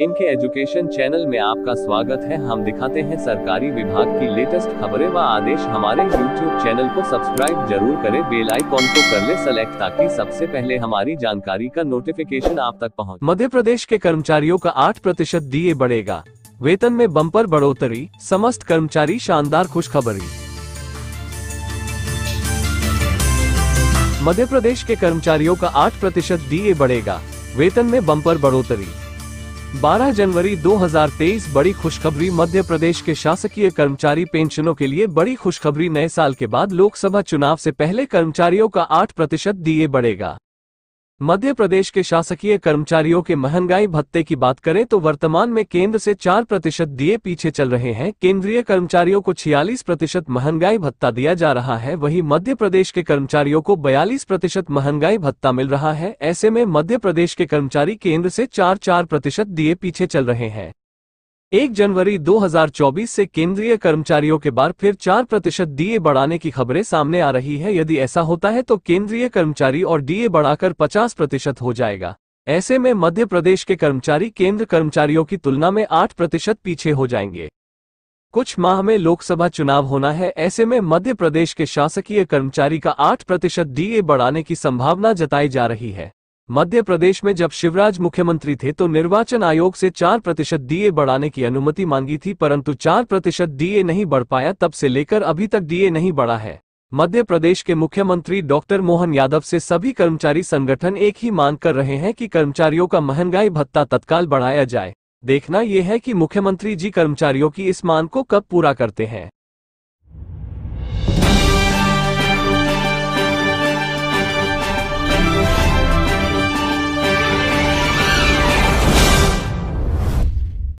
इनके education channel में आपका स्वागत है। हम दिखाते हैं सरकारी विभाग की लेटेस्ट खबरें व आदेश। हमारे यूट्यूब चैनल को सब्सक्राइब ज़रूर करें। बेल आइकॉन को कर ले सेलेक्ट ताकि सबसे पहले हमारी जानकारी का नोटिफिकेशन आप तक पहुँच। मध्य प्रदेश के कर्मचारियों का आठ प्रतिशत डीए बढ़ेगा। वेतन में बम्पर बढ़ोतरी। समस्त कर्मचारी शानदार खुशखबरी। मध्य प्रदेश के कर्मचारियों का आठ प्रतिशत डीए बढ़ेगा। वेतन में बम्पर बढ़ोतरी। 12 जनवरी 2023 बड़ी खुशखबरी मध्य प्रदेश के शासकीय कर्मचारी पेंशनों के लिए बड़ी खुशखबरी नए साल के बाद लोकसभा चुनाव से पहले कर्मचारियों का 8 प्रतिशत दिए बढ़ेगा। मध्य प्रदेश के शासकीय कर्मचारियों के महँगाई भत्ते की बात करें तो वर्तमान में केंद्र से चार प्रतिशत दिए पीछे चल रहे हैं। केंद्रीय कर्मचारियों को छियालीस प्रतिशत महँगाई भत्ता दिया जा रहा है। वहीं मध्य प्रदेश के कर्मचारियों को बयालीस प्रतिशत महँगाई भत्ता मिल रहा है। ऐसे में मध्य प्रदेश के कर्मचारी केंद्र से चार चार प्रतिशत दिए पीछे चल रहे हैं। एक जनवरी 2024 से केंद्रीय कर्मचारियों के बार फिर चार प्रतिशत डीए बढ़ाने की खबरें सामने आ रही है। यदि ऐसा होता है तो केंद्रीय कर्मचारी और डीए बढ़ाकर 50 प्रतिशत हो जाएगा। ऐसे में मध्य प्रदेश के कर्मचारी केंद्र कर्मचारियों की तुलना में 8 प्रतिशत पीछे हो जाएँगे। कुछ माह में लोकसभा चुनाव होना है। ऐसे में मध्य प्रदेश के शासकीय कर्मचारी का आठ प्रतिशत डीए बढ़ाने की संभावना जताई जा रही है। मध्य प्रदेश में जब शिवराज मुख्यमंत्री थे तो निर्वाचन आयोग से चार प्रतिशत डीए बढ़ाने की अनुमति मांगी थी, परंतु चार प्रतिशत डीए नहीं बढ़ पाया, तब से लेकर अभी तक डीए नहीं बढ़ा है। मध्य प्रदेश के मुख्यमंत्री डॉक्टर मोहन यादव से सभी कर्मचारी संगठन एक ही मांग कर रहे हैं कि कर्मचारियों का महँगाई भत्ता तत्काल बढ़ाया जाए। देखना यह है कि मुख्यमंत्री जी कर्मचारियों की इस मांग को कब पूरा करते हैं।